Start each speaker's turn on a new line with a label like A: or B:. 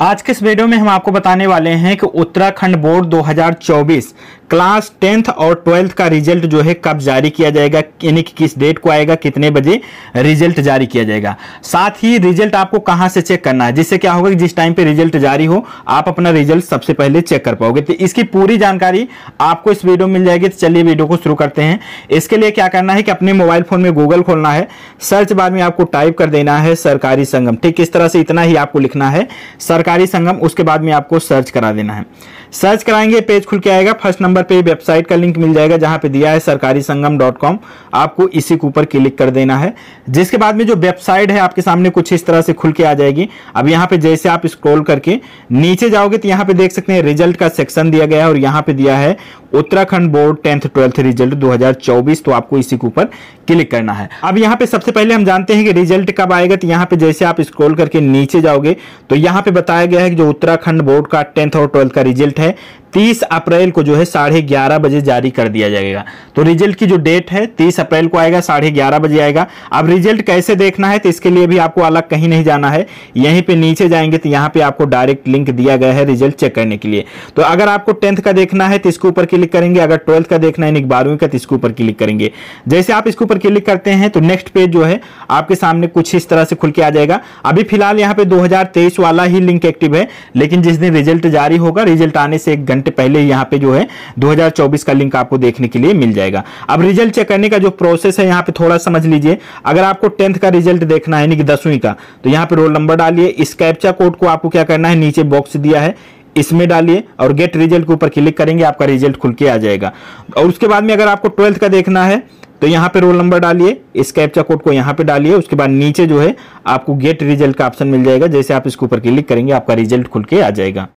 A: आज के इस वीडियो में हम आपको बताने वाले हैं कि उत्तराखंड बोर्ड 2024 क्लास टेंथ और ट्वेल्थ का रिज़ल्ट जो है कब जारी किया जाएगा, यानी कि किस डेट को आएगा, कितने बजे रिज़ल्ट जारी किया जाएगा। साथ ही रिज़ल्ट आपको कहाँ से चेक करना है, जिससे क्या होगा कि जिस टाइम पे रिज़ल्ट जारी हो, आप अपना रिज़ल्ट सबसे पहले चेक कर पाओगे। तो इसकी पूरी जानकारी आपको इस वीडियो में मिल जाएगी। तो चलिए वीडियो को शुरू करते हैं। इसके लिए क्या करना है कि अपने मोबाइल फ़ोन में गूगल खोलना है। सर्च बार में आपको टाइप कर देना है सरकारी संगम। ठीक, इस तरह से इतना ही आपको लिखना है। सरकारी संगम उसके बाद में आपको सर्च करा देना है। सर्च कराएँगे, पेज खुल के आएगा, फ़र्स्ट नंबर पे वेबसाइट का लिंक मिल जाएगा, जहाँ पे दिया है सरकारी संगम डॉट कॉम। आपको इसी के ऊपर क्लिक कर देना है। जिसके बाद में जो वेबसाइट है, आपके सामने कुछ इस तरह से खुल के आ जाएगी। अब यहाँ पे जैसे आप स्क्रॉल करके नीचे जाओगे तो यहाँ पे देख सकते हैं, रिज़ल्ट का सेक्शन दिया गया है, और यहाँ पे दिया है, Uttarakhand board tenth twelfth result 2024 तो आपको इसी के ऊपर क्लिक करना है। अब यहाँ पे सबसे पहले हम जानते हैं कि रिज़ल्ट कब आएगा। तो यहाँ पे जैसे आप स्क्रॉल करके नीचे जाओगे तो यहाँ पे बताया गया है कि जो उत्तराखंड बोर्ड का टेंथ और ट्वेल्थ का रिज़ल्ट है। 30 अप्रैल को जो है साढ़े ग्यारह बजे जारी कर दिया जाएगा। तो रिज़ल्ट की जो डेट है 30 अप्रैल को आएगा, साढ़े ग्यारह बजे आएगा। अब रिज़ल्ट कैसे देखना है तो इसके लिए भी आपको अलग कहीं नहीं जाना है। यहीं पे नीचे जाएँगे तो यहाँ पे आपको डायरेक्ट लिंक दिया गया है रिज़ल्ट चेक करने के लिए। तो अगर आपको टेंथ का देखना है तो इसके ऊपर क्लिक करेंगे। अगर ट्वेल्थ का देखना है बारहवीं का तो इसके ऊपर क्लिक करेंगे। जैसे आप इसके ऊपर क्लिक करते हैं तो नेक्स्ट पेज जो है, आपके सामने कुछ इस तरह से खुल के आ जाएगा। अभी फ़िलहाल यहाँ पे दो हज़ार तेईस वाला ही लिंक एक्टिव है, लेकिन जिस दिन रिज़ल्ट जारी होगा, रिज़ल्ट आने से एक घंटे पहले यहाँ पे जो है 2024 का लिंक आपको देखने के लिए मिल जाएगा। अब रिज़ल्ट चेक करने का जो प्रोसेस है, यहाँ पे थोड़ा समझ लीजिए। अगर आपको टेंथ का रिज़ल्ट देखना है, यानी कि दसवीं का तो यहाँ पे रोल नंबर डालिए। इस कैप्चा कोड को आपको क्या करना है, नीचे बॉक्स दिया है। इसमें डालिए और गेट रिज़ल्ट के ऊपर क्लिक करेंगे, आपका रिज़ल्ट खुल के आ जाएगा। और उसके बाद में अगर आपको ट्वेल्थ का देखना है तो यहाँ पे रोल नंबर डालिए। इस कैप्चा कोड को यहाँ पे डालिए। उसके बाद नीचे जो है, आपको गेट रिज़ल्ट का ऑप्शन मिल जाएगा। जैसे आप इसके ऊपर क्लिक करेंगे, आपका रिज़ल्ट खुल के आ जाएगा।